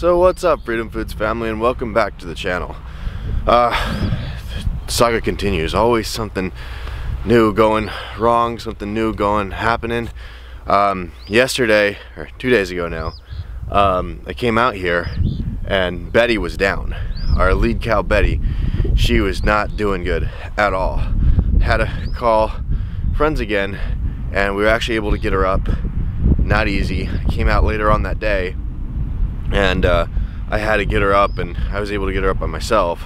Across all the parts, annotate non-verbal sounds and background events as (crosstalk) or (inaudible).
So what's up Freedom Foods family and welcome back to the channel. Uh, saga continues, always something new going wrong, something new going happening. Um, yesterday, or two days ago now, um, I came out here and Betty was down. Our lead cow Betty, she was not doing good at all. Had to call friends again and we were actually able to get her up. Not easy. Came out later on that day and uh, I had to get her up and I was able to get her up by myself.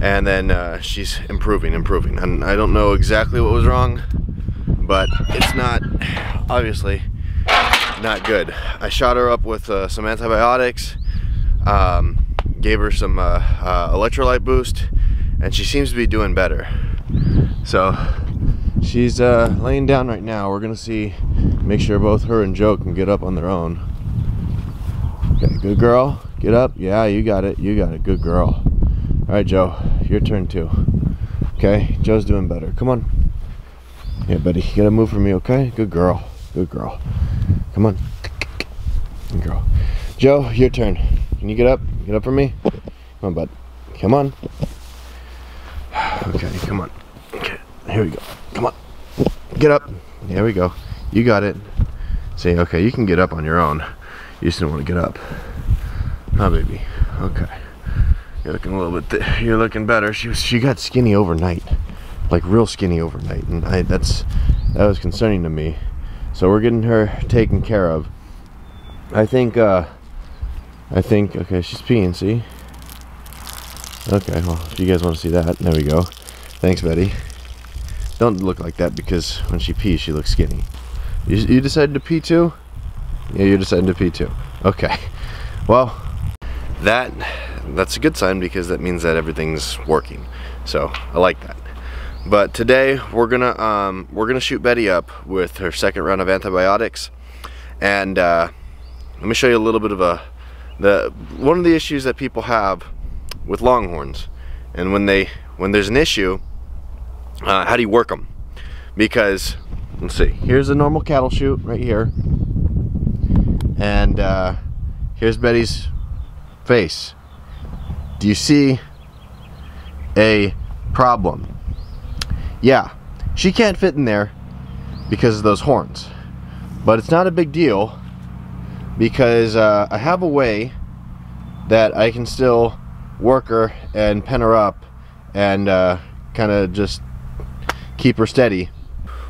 And then uh, she's improving improving. And I don't know exactly what was wrong but it's not obviously not good. I shot her up with uh, some antibiotics um, gave her some uh, uh, electrolyte boost and she seems to be doing better. So she's uh, laying down right now. We're gonna see make sure both her and Joe can get up on their own Good girl. Get up. Yeah, you got it. You got it. Good girl. All right, Joe, your turn too. Okay, Joe's doing better. Come on. Yeah, buddy, you gotta move for me, okay? Good girl. Good girl. Come on. Good girl. Joe, your turn. Can you get up? Get up for me? Come on, bud. Come on. Okay, come on. Okay, here we go. Come on. Get up. There we go. You got it. See, okay, you can get up on your own. You just didn't want to get up. Oh, baby. Okay. You're looking a little bit. you're looking better. She was. She got skinny overnight, like real skinny overnight, and I. That's that was concerning to me. So we're getting her taken care of. I think. uh I think. Okay, she's peeing. See. Okay. Well, if you guys want to see that, there we go. Thanks, Betty. Don't look like that because when she pees, she looks skinny. You, you decided to pee too? Yeah, you're decided to pee too. Okay. Well, that that's a good sign because that means that everything's working. So I like that. But today we're gonna um, we're gonna shoot Betty up with her second round of antibiotics, and uh, let me show you a little bit of a the one of the issues that people have with longhorns, and when they when there's an issue, uh, how do you work them? Because let's see, here's a normal cattle chute right here and uh, here's Betty's face. Do you see a problem? Yeah, she can't fit in there because of those horns. But it's not a big deal because uh, I have a way that I can still work her and pen her up and uh, kind of just keep her steady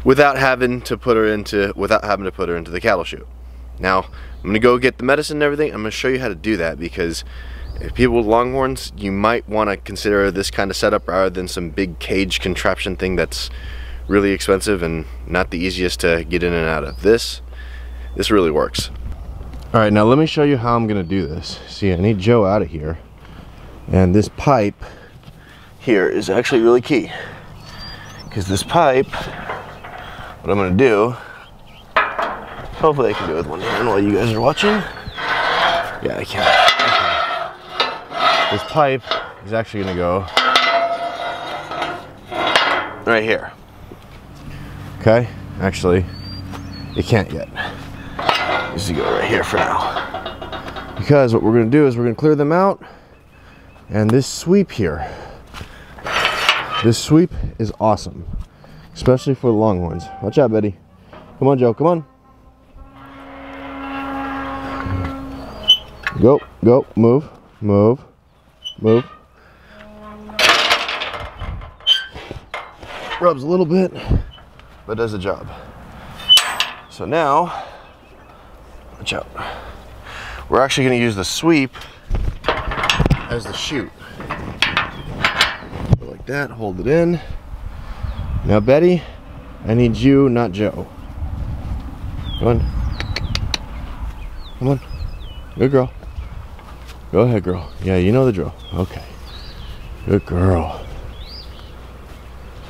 without having to put her into without having to put her into the cattle chute. Now, I'm gonna go get the medicine and everything. I'm gonna show you how to do that because if people with longhorns, you might want to consider this kind of setup rather than some big cage contraption thing that's really expensive and not the easiest to get in and out of. This, this really works. All right, now let me show you how I'm gonna do this. See, I need Joe out of here. And this pipe here is actually really key. Because this pipe, what I'm gonna do Hopefully I can do it with one hand while you guys are watching. Yeah, I can. Okay. This pipe is actually gonna go right here. Okay, actually, it can't yet. This is go right here for now. Because what we're gonna do is we're gonna clear them out and this sweep here, this sweep is awesome, especially for the long ones. Watch out, Betty. Come on, Joe, come on. Go, go, move, move, move. Rubs a little bit, but does the job. So now, watch out. We're actually gonna use the sweep as the chute. Go like that, hold it in. Now Betty, I need you, not Joe. Come on. Come on. Good girl. Go ahead, girl. Yeah, you know the drill. Okay. Good girl.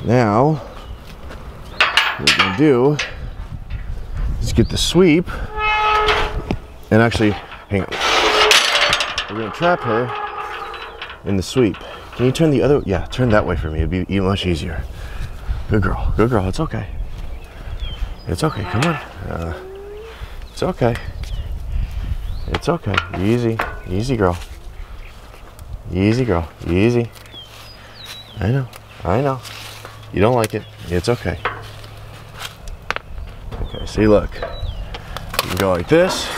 Now, what we're gonna do is get the sweep and actually, hang on. We're gonna trap her in the sweep. Can you turn the other, yeah, turn that way for me. It'd be much easier. Good girl, good girl, it's okay. It's okay, come on. Uh, it's okay. It's okay, easy. Easy, girl. Easy, girl. Easy. I know. I know. You don't like it. It's okay. Okay, see, look. You can go like this.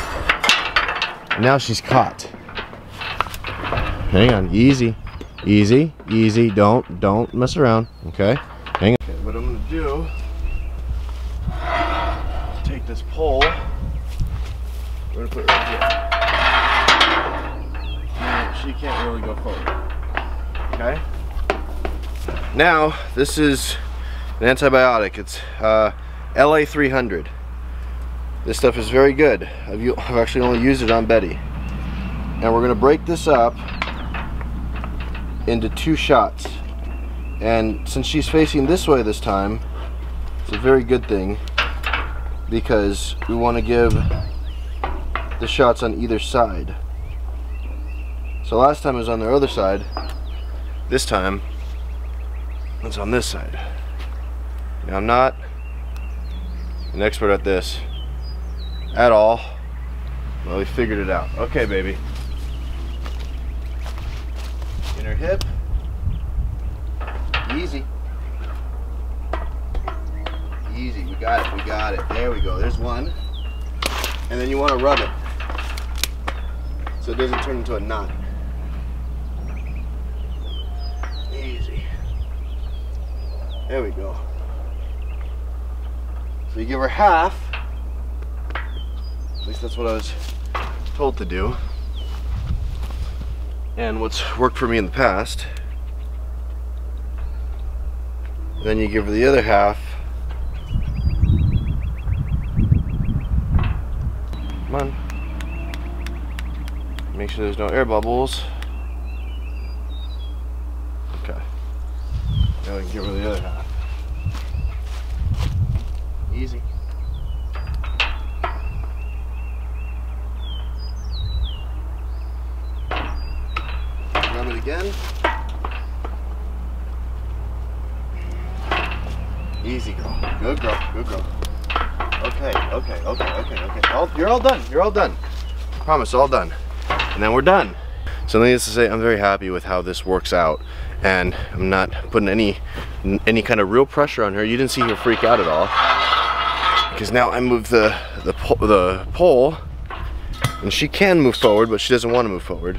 And now she's caught. Hang on. Easy. Easy. Easy. Don't, don't mess around. Okay? Hang on. Okay, what I'm going to do take this pole. We're going to put it right here. She can't really go forward. Okay? Now, this is an antibiotic. It's uh, LA300. This stuff is very good. I've, I've actually only used it on Betty. And we're going to break this up into two shots. And since she's facing this way this time, it's a very good thing because we want to give the shots on either side. So last time it was on the other side. This time it's on this side. Now I'm not an expert at this at all. Well, we figured it out. Okay, baby. Inner hip. Easy. Easy. We got it. We got it. There we go. There's one. And then you want to rub it so it doesn't turn into a knot. There we go. So you give her half. At least that's what I was told to do. And what's worked for me in the past. Then you give her the other half. Come on. Make sure there's no air bubbles. Okay. We can give her the other half. Easy. Rub it again. Easy girl. Good girl. Good girl. Okay, okay, okay, okay, okay. All, you're all done. You're all done. Promise, all done. And then we're done. So needless to say, I'm very happy with how this works out. And I'm not putting any any kind of real pressure on her. You didn't see her freak out at all. Because now I move the, the, the pole, and she can move forward, but she doesn't want to move forward.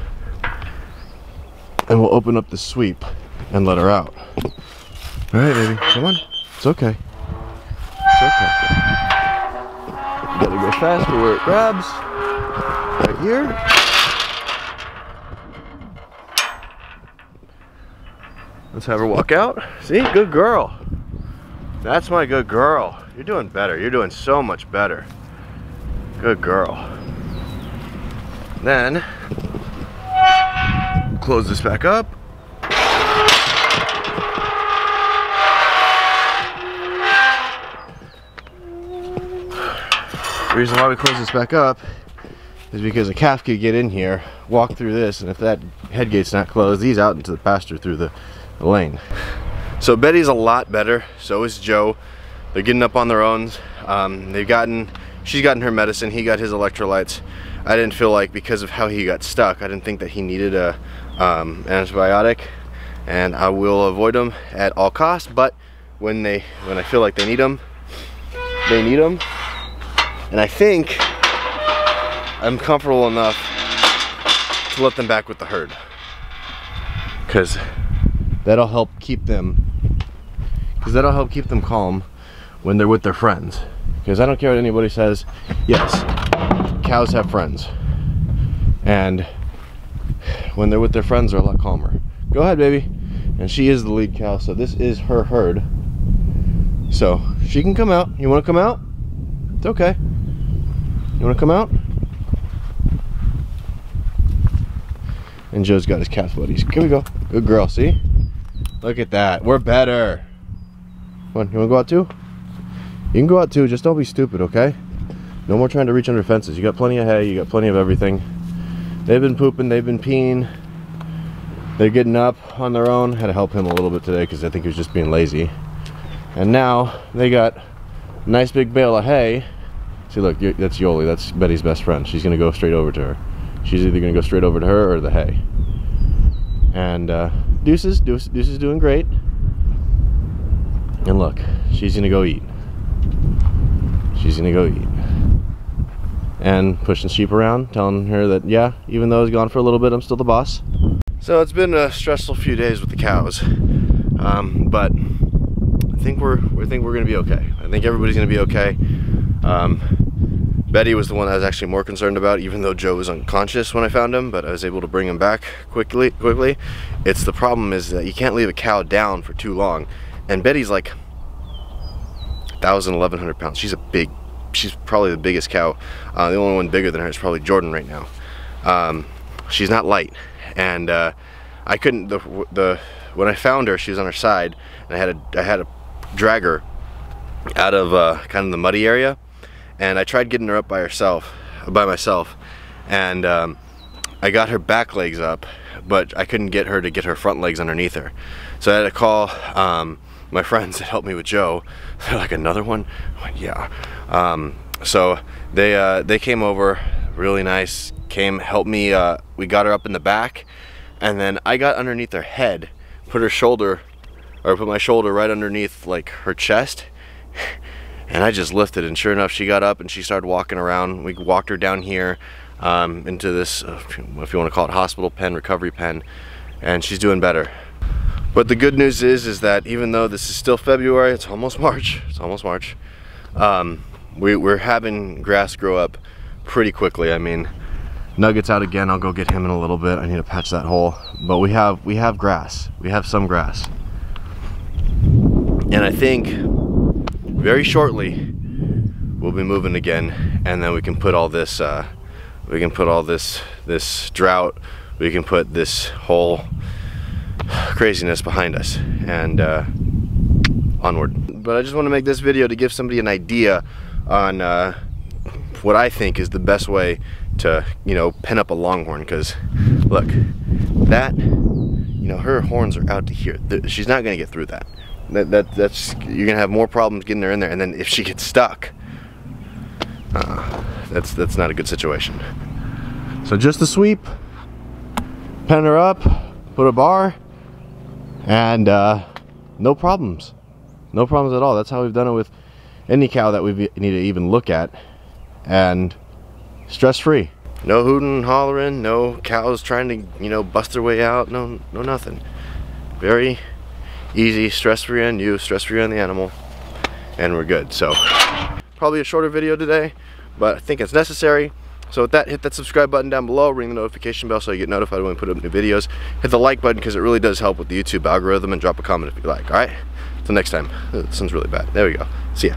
And we'll open up the sweep and let her out. All right, baby, come on. It's okay. It's okay. You gotta go faster where it grabs. Right here. Let's have her walk out. See, good girl. That's my good girl. You're doing better. You're doing so much better. Good girl. Then, close this back up. The reason why we close this back up is because a calf could get in here, walk through this, and if that head gate's not closed, he's out into the pasture through the, the lane. So Betty's a lot better, so is Joe. They're getting up on their own. Um, they've gotten, she's gotten her medicine, he got his electrolytes. I didn't feel like because of how he got stuck, I didn't think that he needed a um, antibiotic and I will avoid them at all costs, but when they, when I feel like they need them, they need them. And I think I'm comfortable enough to let them back with the herd. Cause that'll help keep them, cause that'll help keep them calm when they're with their friends. Because I don't care what anybody says, yes, cows have friends. And when they're with their friends, they're a lot calmer. Go ahead, baby. And she is the lead cow, so this is her herd. So she can come out. You wanna come out? It's okay. You wanna come out? And Joe's got his calf buddies. Here we go. Good girl, see? Look at that. We're better. Come on, you wanna go out too? You can go out too, just don't be stupid, okay? No more trying to reach under fences. You got plenty of hay, you got plenty of everything. They've been pooping, they've been peeing. They're getting up on their own. Had to help him a little bit today because I think he was just being lazy. And now they got a nice big bale of hay. See, look, that's Yoli. That's Betty's best friend. She's gonna go straight over to her. she's either gonna go straight over to her or the hay. And uh, Deuces, Deuce, Deuce is doing great. And look, she's gonna go eat. She's gonna go eat. And pushing sheep around, telling her that yeah, even though I was gone for a little bit, I'm still the boss. So it's been a stressful few days with the cows, um, but I think we're I think we're gonna be okay. I think everybody's gonna be okay. Um, Betty was the one I was actually more concerned about, even though Joe was unconscious when I found him, but I was able to bring him back quickly. Quickly, it's the problem is that you can't leave a cow down for too long, and Betty's like 1,000, 1,100 pounds. She's a big, she's probably the biggest cow. Uh, the only one bigger than her is probably Jordan right now. Um, she's not light, and uh, I couldn't. The the when I found her, she was on her side, and I had a I had to drag her out of uh, kind of the muddy area and I tried getting her up by herself, by myself, and um, I got her back legs up, but I couldn't get her to get her front legs underneath her. So I had to call um, my friends that helped me with Joe. (laughs) They're like, another one? Went, yeah. Um, so they uh, they came over, really nice, came, helped me, uh, we got her up in the back, and then I got underneath her head, put her shoulder, or put my shoulder right underneath like her chest, (laughs) and I just lifted and sure enough she got up and she started walking around. We walked her down here um, into this uh, if you want to call it hospital pen recovery pen and she's doing better. But the good news is is that even though this is still February it's almost (laughs) March it's almost March um, we, we're having grass grow up pretty quickly. I mean Nuggets out again. I'll go get him in a little bit. I need to patch that hole. But we have we have grass. We have some grass. And I think very shortly we'll be moving again and then we can put all this uh, we can put all this this drought we can put this whole craziness behind us and uh, onward. But I just want to make this video to give somebody an idea on uh, what I think is the best way to you know pen up a longhorn because look that you know her horns are out to here. She's not gonna get through that that, that that's you're gonna have more problems getting her in there and then if she gets stuck uh, that's that's not a good situation. So just a sweep pen her up put a bar and uh, no problems. No problems at all. That's how we've done it with any cow that we need to even look at and stress-free. No hooting hollering no cows trying to you know bust their way out no no nothing. Very easy, stress-free on you, stress-free on the animal, and we're good. So probably a shorter video today, but I think it's necessary. So with that, hit that subscribe button down below, ring the notification bell so you get notified when we put up new videos. Hit the like button because it really does help with the YouTube algorithm and drop a comment if you like, all right? Until next time. This sounds really bad. There we go. See ya.